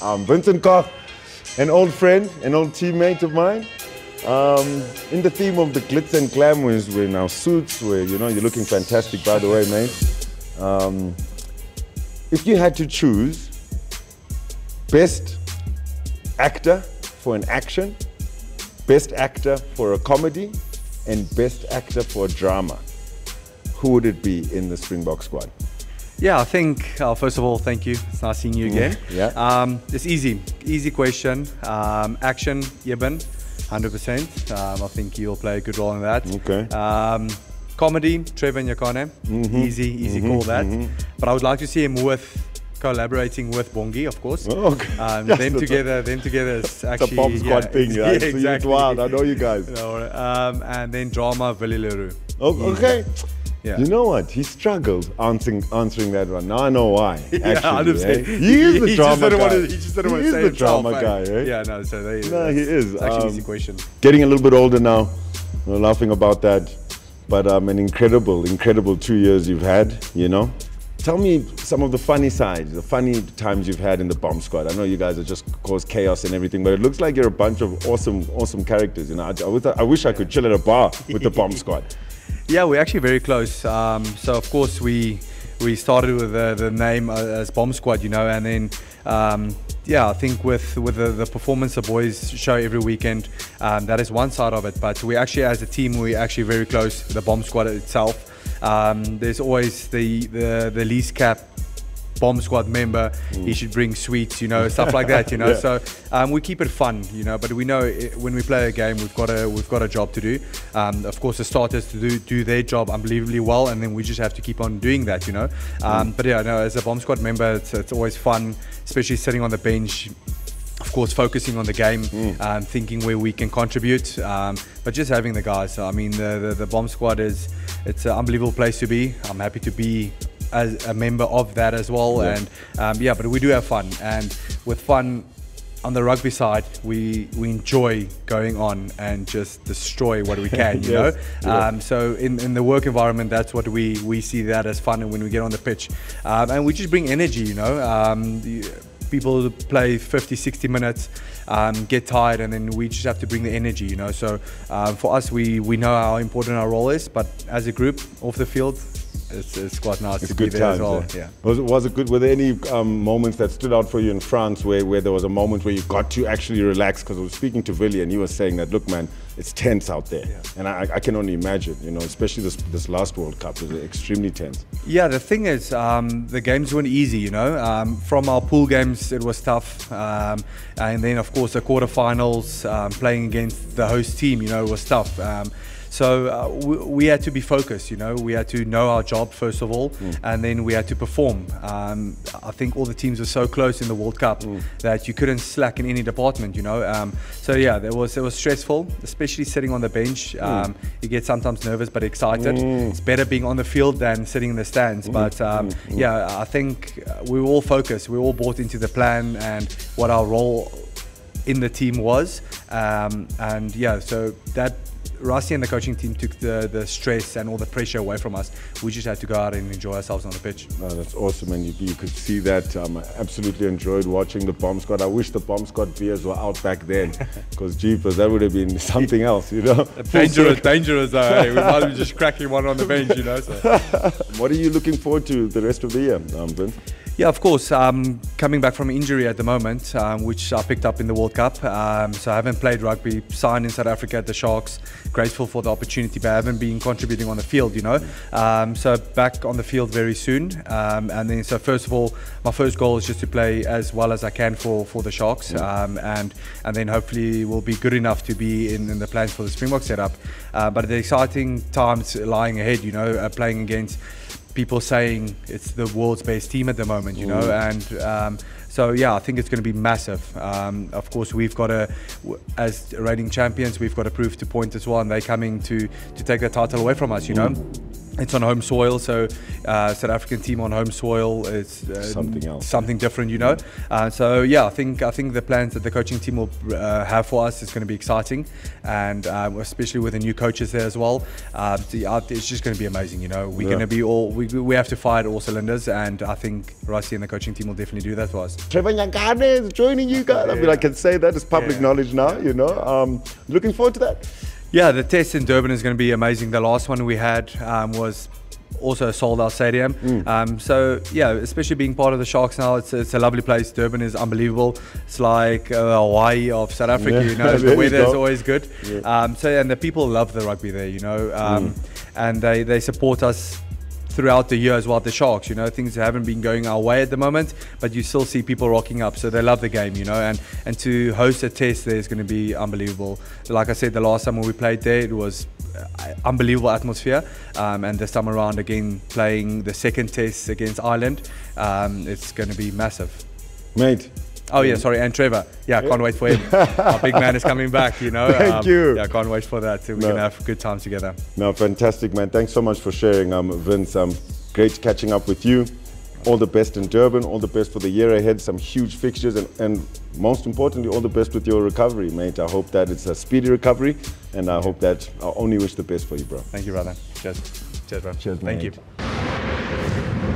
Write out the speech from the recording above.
Um, Vincent Koch, an old friend, an old teammate of mine. Um, in the theme of the glitz and glamours, we're in our suits, where you know you're looking fantastic, by the way, mate. Um, if you had to choose best actor for an action, best actor for a comedy, and best actor for a drama, who would it be in the Springbok squad? Yeah, I think, uh, first of all, thank you. It's nice seeing you again. yeah. Um, it's easy. Easy question. Um, action, Eben, 100%. Um, I think you'll play a good role in that. Okay. Um, comedy, Trevor Nyakane. Easy, easy call that. But I would like to see him with collaborating with Bongi, of course. Oh, okay. Um, Yes, them a- together, them together is It's actually a bomb squad yeah, thing, it's- right? Yeah, exactly. It's wild. I know you guys. No, um, and then drama, Willie le Roux. Oh, okay. Yeah. You know what? He struggled answering answering that one. Now I know why. Yeah, Actually, 100%. eh? he is the he drama just guy. To, he just didn't he want to is say the drama eh? guy, eh? Yeah, no, so they, No, he is. It's actually an Um, easy question. Getting a little bit older now. We're laughing about that, but um, an incredible, incredible two years you've had. You know. Tell me some of the funny sides, the funny times you've had in the bomb squad. I know you guys have just caused chaos and everything, but it looks like you're a bunch of awesome, awesome characters. You know, I, I, I wish I could chill at a bar with the bomb squad. Yeah, we're actually very close. Um, so of course we we started with the, the name uh, as Bomb Squad, you know, and then um, yeah, I think with with the, the performance the boys show every weekend, um, that is one side of it. But we actually, as a team, we're actually very close. The Bomb Squad itself. Um, there's always the the the least cap bomb squad member he should bring sweets you know stuff like that you know Yeah. so um, we keep it fun you know but we know it, when we play a game we've got a we've got a job to do um, of course the starters to do do their job unbelievably well and then we just have to keep on doing that you know um, but yeah no as a bomb squad member it's, it's always fun especially sitting on the bench of course, focusing on the game, um, thinking where we can contribute, um, but just having the guys. I mean, the, the, the bomb squad is it's an unbelievable place to be. I'm happy to be as a member of that as well, Yeah. and um, yeah, but we do have fun, and with fun. On the rugby side, we, we enjoy going on and just destroy what we can, you Yes, know. yeah. Um, so in, in the work environment, that's what we, we see that as fun, and when we get on the pitch, um, and we just bring energy, you know. Um, the, people play 50 60 minutes um, get tired and then we just have to bring the energy you know so um, for us we we know how important our role is but as a group off the field it's, it's quite nice It's to be good there times. as well yeah Was, it- was it good? Were there any um, moments that stood out for you in France where, where there was a moment where you got to actually relax? Because I was speaking to Villy and he was saying that, look, man, it's tense out there. And I, I can only imagine, you know, especially this, this last World Cup was extremely tense. Yeah, the thing is, um, the games weren't easy, you know. Um, from our pool games, it was tough. Um, and then, of course, the quarterfinals, um, playing against the host team, you know, was tough. So uh, we, we had to be focused, you know. We had to know our job, first of all, and then we had to perform. Um, I think all the teams were so close in the World Cup that you couldn't slack in any department, you know. Um, so, yeah, there was, it was stressful, especially sitting on the bench. Um, You get sometimes nervous but excited. It's better being on the field than sitting in the stands. But um, yeah, I think uh, we were all focused. We were all bought into the plan and what our role in the team was. Um, and yeah, so that Rassie and the coaching team took the, the stress and all the pressure away from us. We just had to go out and enjoy ourselves on the pitch. Oh, that's awesome, and you, you could see that. Um, I absolutely enjoyed watching the Bomb Squad. I wish the Bomb Squad beers were out back then, because jeepers, that would have been something else, you know. Dangerous, dangerous. Uh, hey, we might be just cracking one on the bench, you know. So. What are you looking forward to the rest of the year, um, Vince? Yeah, of course. Um, coming back from injury at the moment, um, which I picked up in the World Cup. Um, so I haven't played rugby, signed in South Africa at the Sharks. Grateful for the opportunity, but I haven't been contributing on the field, you know. Um, so back on the field very soon. Um, and then, so first of all, my first goal is just to play as well as I can for, for the Sharks. Um, and and then hopefully we'll be good enough to be in, in the plans for the Springbok setup. Uh, but the exciting times lying ahead, you know, uh, playing against people saying it's the world's best team at the moment, you know, and um, so yeah, I think it's going to be massive. Um, of course, we've got to, as reigning champions, we've got to prove to point as well, and they're coming to to take the title away from us, you know. It's on home soil, so uh, South African team on home soil is uh, Something else. something different, you know. Uh, so yeah, I think I think the plans that the coaching team will uh, have for us is going to be exciting, and um, especially with the new coaches there as well. Um, uh, it's just going to be amazing, you know. We're Yeah. going to be all we, we have to fire all cylinders, and I think Rassie and the coaching team will definitely do that for us. Trevor Nyakane is joining you guys. I mean, I can say that it's public Yeah. knowledge now, you know. Um, looking forward to that. Yeah, the test in Durban is going to be amazing. The last one we had um, was also a sold out stadium. Um, so yeah, especially being part of the Sharks now, it's, it's a lovely place. Durban is unbelievable. It's like uh, Hawaii of South Africa. Yeah, You know, the weather is always good. Yeah. Um, so and the people love the rugby there. You know, um, and they they support us throughout the year as well. The Sharks, you know, things haven't been going our way at the moment, but you still see people rocking up. So they love the game, you know, and and to host a test there is going to be unbelievable. Like I said, the last time when we played there, it was uh, unbelievable atmosphere. Um, and this time around, again playing the second test against Ireland, um, it's going to be massive. Mate, Oh yeah, sorry, and Trevor. Yeah, I can't wait for him. Our big man is coming back, you know. Thank you. Yeah, I can't wait for that. We're No. gonna have good time together. no, fantastic, man. Thanks so much for sharing, um, Vince. Um, great catching up with you. All the best in Durban. All the best for the year ahead. Some huge fixtures, and, and most importantly, all the best with your recovery, mate. I hope that it's a speedy recovery, and I hope that I only wish the best for you, bro. Thank you, brother. Cheers. Cheers, bro. Cheers, Thank mate. you.